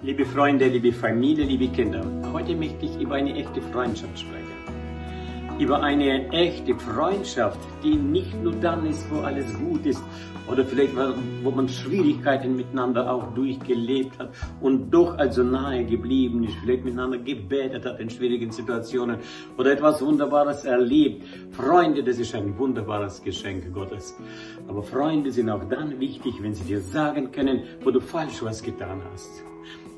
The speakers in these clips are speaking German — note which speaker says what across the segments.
Speaker 1: Liebe Freunde, liebe Familie, liebe Kinder, heute möchte ich über eine echte Freundschaft sprechen. Über eine echte Freundschaft, die nicht nur dann ist, wo alles gut ist oder vielleicht, wo man Schwierigkeiten miteinander auch durchgelebt hat und doch also nahe geblieben ist, vielleicht miteinander gebetet hat in schwierigen Situationen oder etwas Wunderbares erlebt. Freunde, das ist ein wunderbares Geschenk Gottes. Aber Freunde sind auch dann wichtig, wenn sie dir sagen können, wo du falsch was getan hast.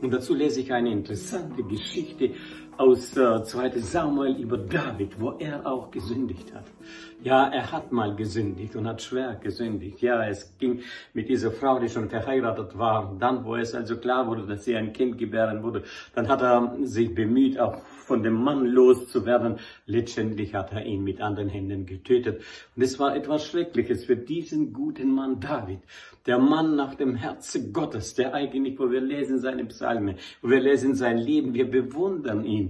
Speaker 1: Und dazu lese ich eine interessante Geschichte aus äh, 2 Samuel über David, wo er auch gesündigt hat. Ja, er hat mal gesündigt und hat schwer gesündigt. Ja, es ging mit dieser Frau, die schon verheiratet war. Dann, wo es also klar wurde, dass sie ein Kind gebären wurde, dann hat er sich bemüht, auch von dem Mann loszuwerden. Letztendlich hat er ihn mit anderen Händen getötet. Und es war etwas Schreckliches für diesen guten Mann David. Der Mann nach dem Herzen Gottes, der eigentlich, wo wir lesen seine Psalmen, wo wir lesen sein Leben, wir bewundern ihn.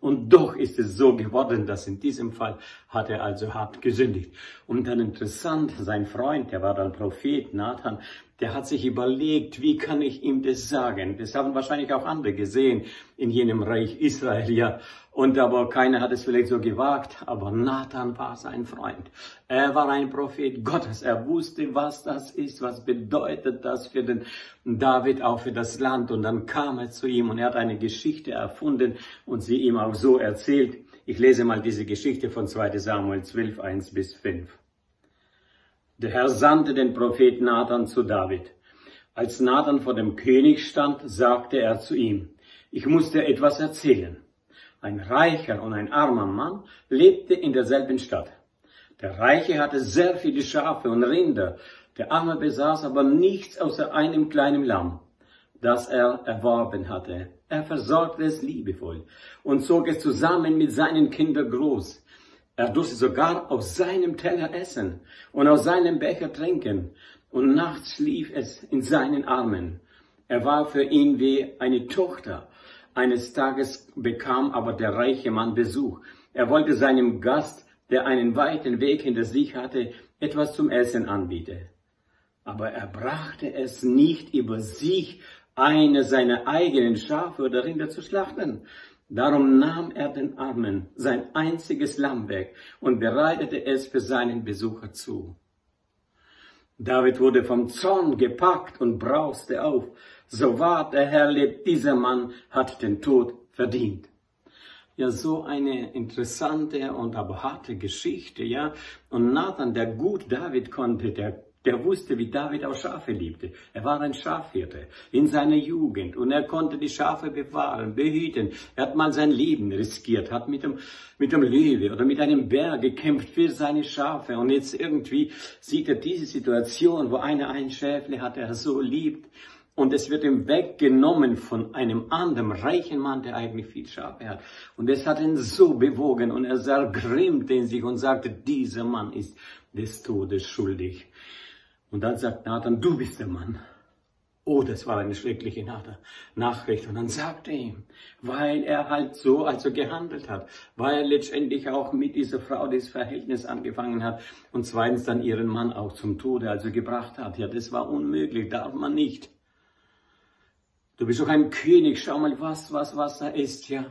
Speaker 1: Und doch ist es so geworden, dass in diesem Fall hat er also hart gesündigt. Und dann interessant, sein Freund, der war dann Prophet, Nathan, der hat sich überlegt, wie kann ich ihm das sagen? Das haben wahrscheinlich auch andere gesehen in jenem Reich Israel, ja. Und aber keiner hat es vielleicht so gewagt, aber Nathan war sein Freund. Er war ein Prophet Gottes. Er wusste, was das ist, was bedeutet das für den David, auch für das Land. Und dann kam er zu ihm und er hat eine Geschichte erfunden und sie ihm auch so erzählt. Ich lese mal diese Geschichte von 2 Samuel 12, 1 bis 5. Der Herr sandte den Propheten Nathan zu David. Als Nathan vor dem König stand, sagte er zu ihm, ich muss dir etwas erzählen. Ein reicher und ein armer Mann lebte in derselben Stadt. Der Reiche hatte sehr viele Schafe und Rinder, der Arme besaß aber nichts außer einem kleinen Lamm, das er erworben hatte. Er versorgte es liebevoll und zog es zusammen mit seinen Kindern groß. Er durfte sogar aus seinem Teller essen und aus seinem Becher trinken, und nachts schlief es in seinen Armen. Er war für ihn wie eine Tochter. Eines Tages bekam aber der reiche Mann Besuch. Er wollte seinem Gast, der einen weiten Weg hinter sich hatte, etwas zum Essen anbieten. Aber er brachte es nicht über sich, eine seiner eigenen Schafe oder Rinder zu schlachten. Darum nahm er den Armen sein einziges Lamm weg und bereitete es für seinen Besucher zu. David wurde vom Zorn gepackt und brauste auf. So wahr der Herr lebt, dieser Mann hat den Tod verdient. Ja, so eine interessante und aber harte Geschichte, ja. Und Nathan, der gut David konnte, der der wusste, wie David auch Schafe liebte. Er war ein Schafhirte in seiner Jugend und er konnte die Schafe bewahren, behüten. Er hat mal sein Leben riskiert, hat mit dem, mit dem Löwe oder mit einem Bär gekämpft für seine Schafe. Und jetzt irgendwie sieht er diese Situation, wo einer ein Schäfle hat, er so liebt. Und es wird ihm weggenommen von einem anderen reichen Mann, der eigentlich viel Schafe hat. Und es hat ihn so bewogen und er zergrimmte in sich und sagte, dieser Mann ist des Todes schuldig. Und dann sagt Nathan, du bist der Mann. Oh, das war eine schreckliche Nachricht. Und dann sagte er ihm, weil er halt so also gehandelt hat, weil er letztendlich auch mit dieser Frau das Verhältnis angefangen hat und zweitens dann ihren Mann auch zum Tode also gebracht hat. Ja, das war unmöglich, darf man nicht. Du bist doch ein König, schau mal, was, was, was da ist, ja.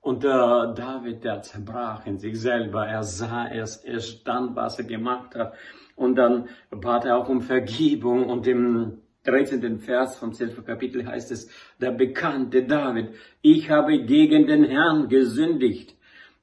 Speaker 1: Und äh, David, der zerbrach in sich selber. Er sah erst, erst dann, was er gemacht hat. Und dann bat er auch um Vergebung und im 13. Vers vom 12. Kapitel heißt es, der bekannte David, ich habe gegen den Herrn gesündigt.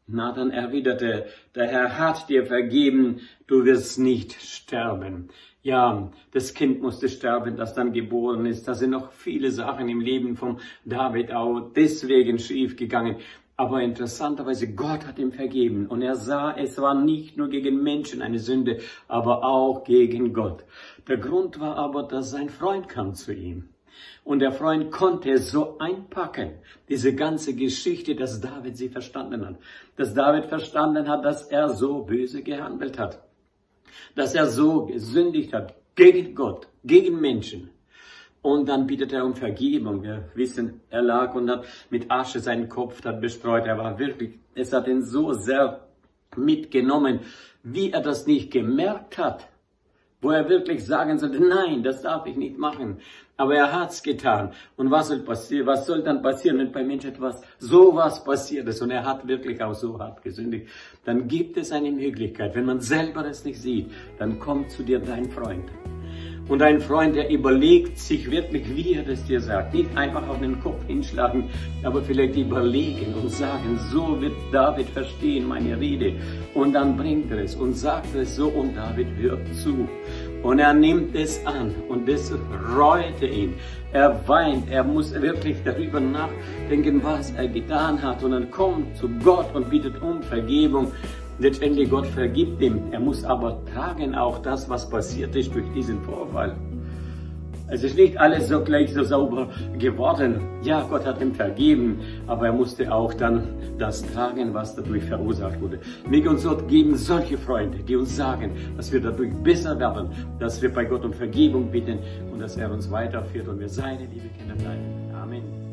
Speaker 1: Nathan erwiderte, der Herr hat dir vergeben, du wirst nicht sterben. Ja, das Kind musste sterben, das dann geboren ist. Da sind noch viele Sachen im Leben von David auch deswegen schief gegangen. Aber interessanterweise, Gott hat ihm vergeben und er sah, es war nicht nur gegen Menschen eine Sünde, aber auch gegen Gott. Der Grund war aber, dass sein Freund kam zu ihm. Und der Freund konnte es so einpacken, diese ganze Geschichte, dass David sie verstanden hat. Dass David verstanden hat, dass er so böse gehandelt hat. Dass er so gesündigt hat gegen Gott, gegen Menschen. Und dann bittet er um Vergebung. Wir wissen, er lag und hat mit Asche seinen Kopf hat bestreut. Er war wirklich, es hat ihn so sehr mitgenommen, wie er das nicht gemerkt hat. wo er wirklich sagen sollte, nein, das darf ich nicht machen. Aber er hat's getan. Und was soll passieren? Was soll dann passieren, wenn bei Menschen etwas, sowas passiert ist und er hat wirklich auch so hart gesündigt? Dann gibt es eine Möglichkeit. Wenn man selber es nicht sieht, dann kommt zu dir dein Freund. Und ein Freund, der überlegt sich wirklich, wie er das dir sagt. Nicht einfach auf den Kopf hinschlagen, aber vielleicht überlegen und sagen, so wird David verstehen meine Rede. Und dann bringt er es und sagt es so und David hört zu. Und er nimmt es an und das reute ihn. Er weint, er muss wirklich darüber nachdenken, was er getan hat. Und dann kommt zu Gott und bittet um Vergebung. Letztendlich Gott vergibt ihm. Er muss aber tragen auch das, was passiert ist durch diesen Vorfall. Es ist nicht alles so gleich so sauber geworden. Ja, Gott hat ihm vergeben, aber er musste auch dann das tragen, was dadurch verursacht wurde. Mich und Gott geben solche Freunde, die uns sagen, dass wir dadurch besser werden, dass wir bei Gott um Vergebung bitten und dass er uns weiterführt und wir seine liebe Kinder bleiben. Amen.